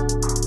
You